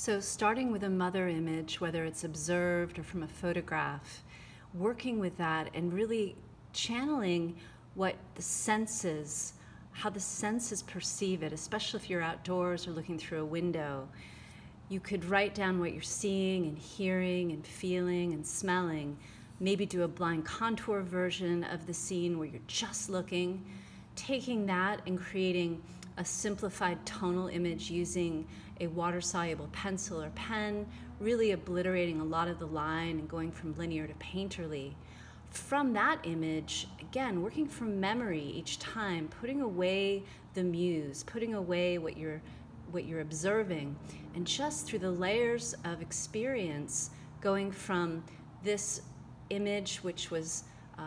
So, starting with a mother image, whether it's observed or from a photograph, working with that and really channeling what the senses, how the senses perceive it, especially if you're outdoors or looking through a window. You could write down what you're seeing and hearing and feeling and smelling. Maybe do a blind contour version of the scene where you're just looking, taking that and creating a simplified tonal image using a water soluble pencil or pen, really obliterating a lot of the line and going from linear to painterly. From that image, again, working from memory each time, putting away the muse, putting away what you're what you're observing, and just through the layers of experience, going from this image, which was uh,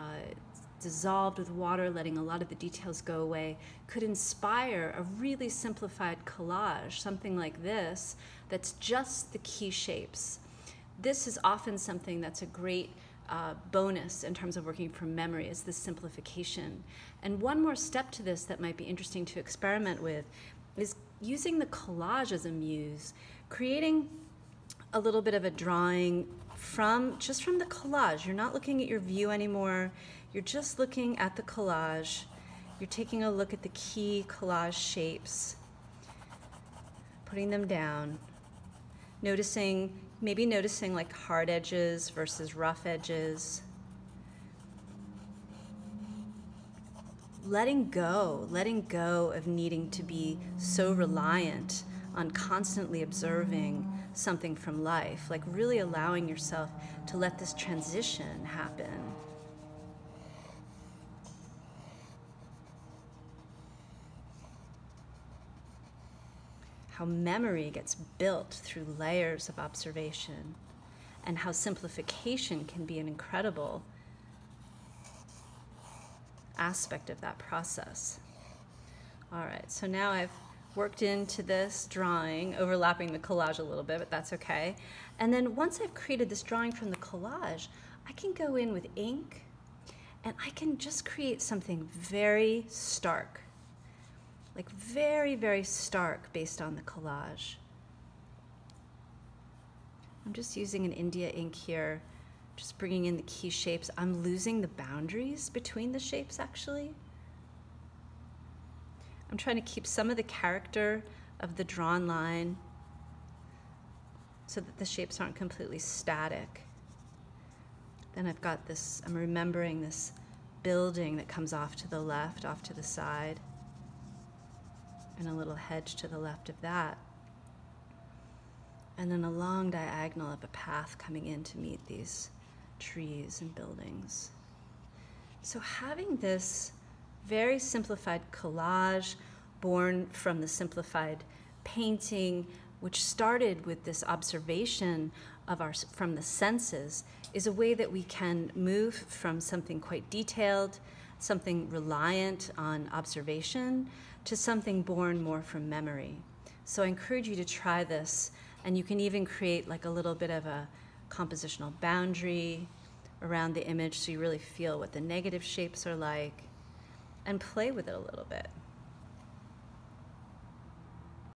dissolved with water, letting a lot of the details go away, could inspire a really simplified collage, something like this, that's just the key shapes. This is often something that's a great uh, bonus in terms of working from memory is the simplification. And one more step to this that might be interesting to experiment with is using the collage as a muse, creating a little bit of a drawing from just from the collage. You're not looking at your view anymore. You're just looking at the collage. You're taking a look at the key collage shapes, putting them down, noticing maybe noticing like hard edges versus rough edges. Letting go, letting go of needing to be so reliant on constantly observing something from life, like really allowing yourself to let this transition happen. How memory gets built through layers of observation, and how simplification can be an incredible aspect of that process. All right, so now I've worked into this drawing, overlapping the collage a little bit, but that's okay. And then once I've created this drawing from the collage, I can go in with ink and I can just create something very stark like very, very stark based on the collage. I'm just using an India ink here, just bringing in the key shapes. I'm losing the boundaries between the shapes actually. I'm trying to keep some of the character of the drawn line so that the shapes aren't completely static. Then I've got this, I'm remembering this building that comes off to the left, off to the side and a little hedge to the left of that. And then a long diagonal of a path coming in to meet these trees and buildings. So, having this very simplified collage born from the simplified painting, which started with this observation of our from the senses, is a way that we can move from something quite detailed, something reliant on observation, to something born more from memory. So I encourage you to try this, and you can even create like a little bit of a compositional boundary around the image so you really feel what the negative shapes are like and play with it a little bit.